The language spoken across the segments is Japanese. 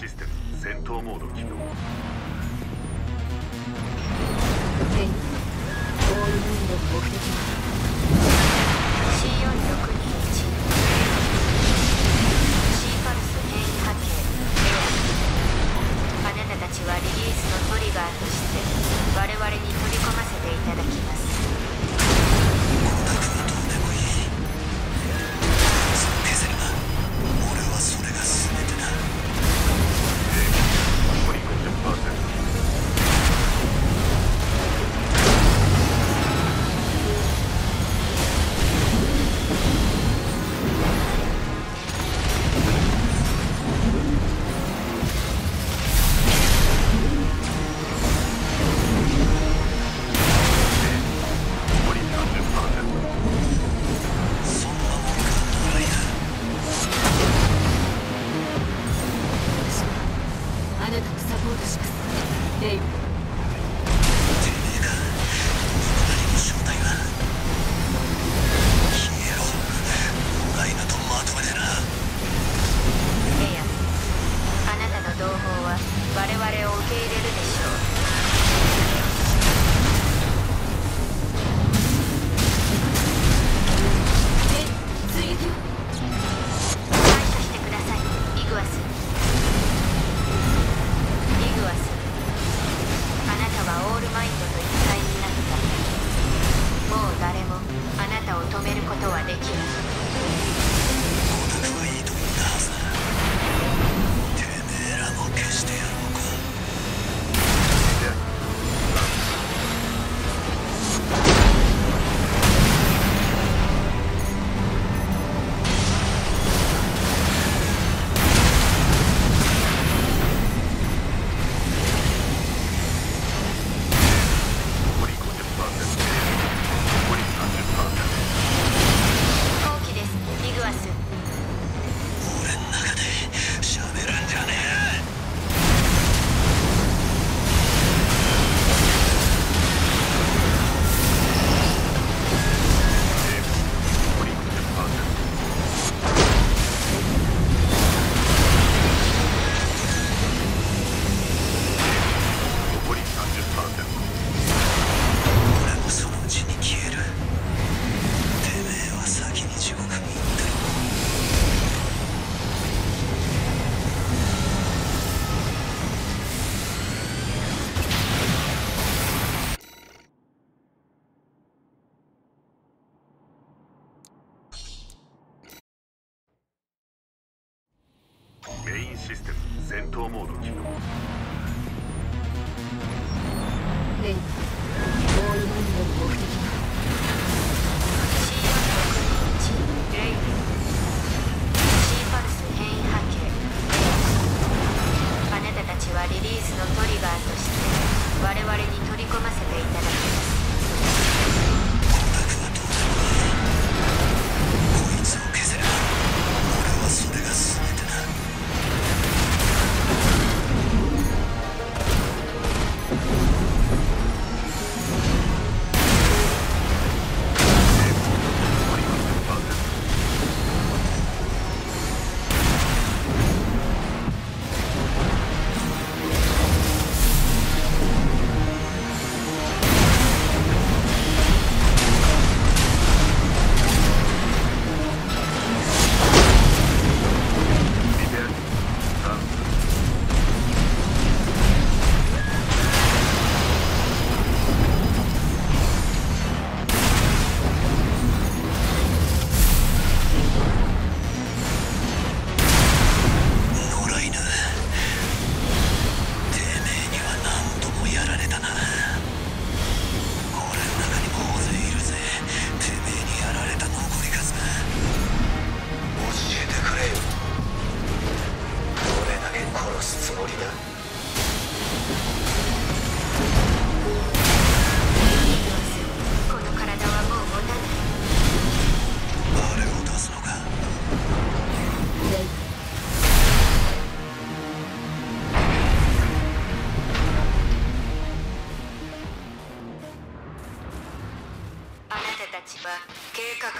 システム戦闘モード起動。全員オールムン目的止めることはできない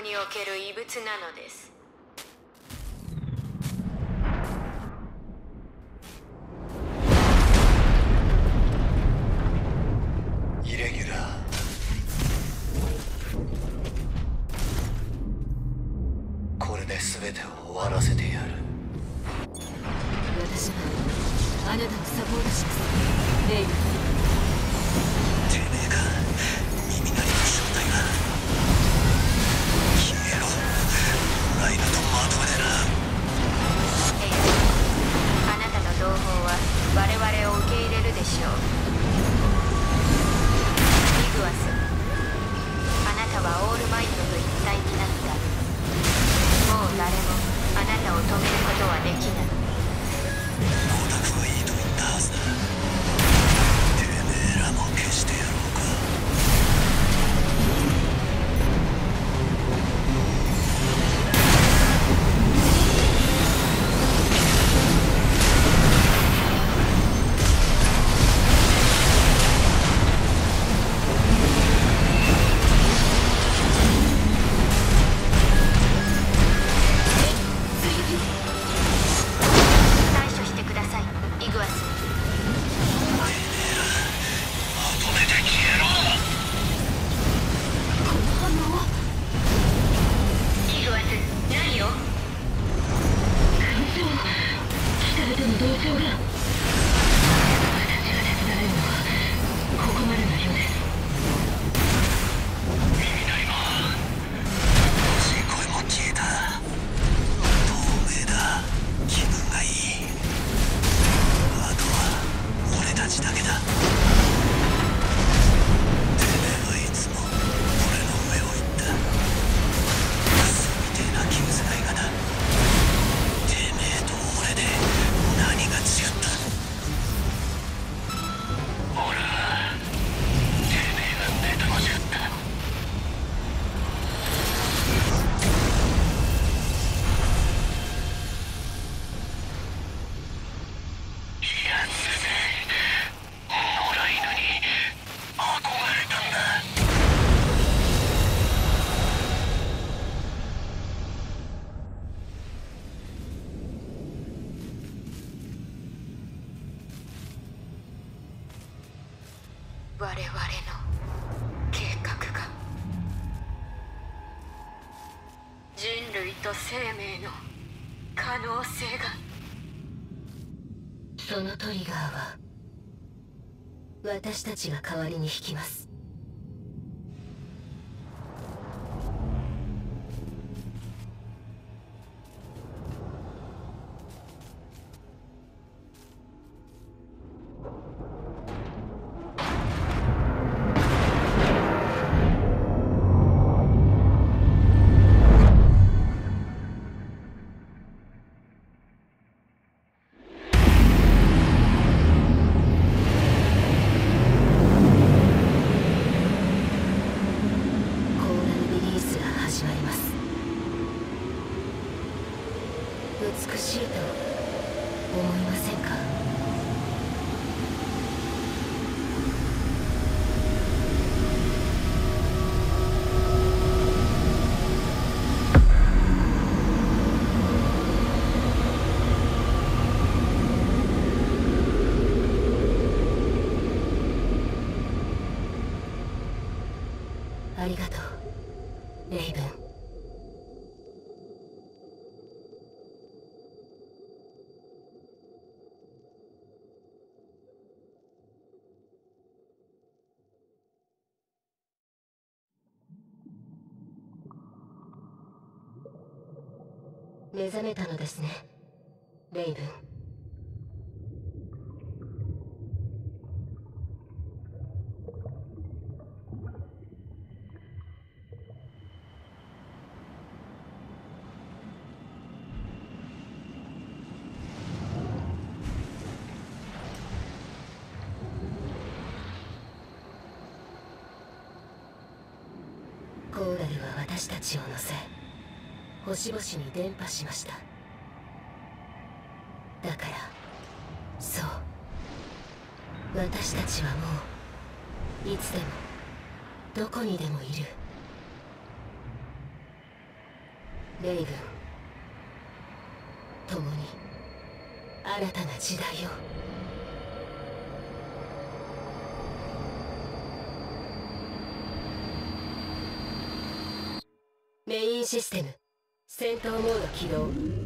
における異物なのです。そのトリガーは私たちが代わりに引きます。目覚めたのですね。レイブン。コーラルは私たちを乗せ。星々に伝播しました。だからそう。私たちはもういつでもどこにでもいる。レイブン共に新たな時代を。メインシステム。戦闘モード起動。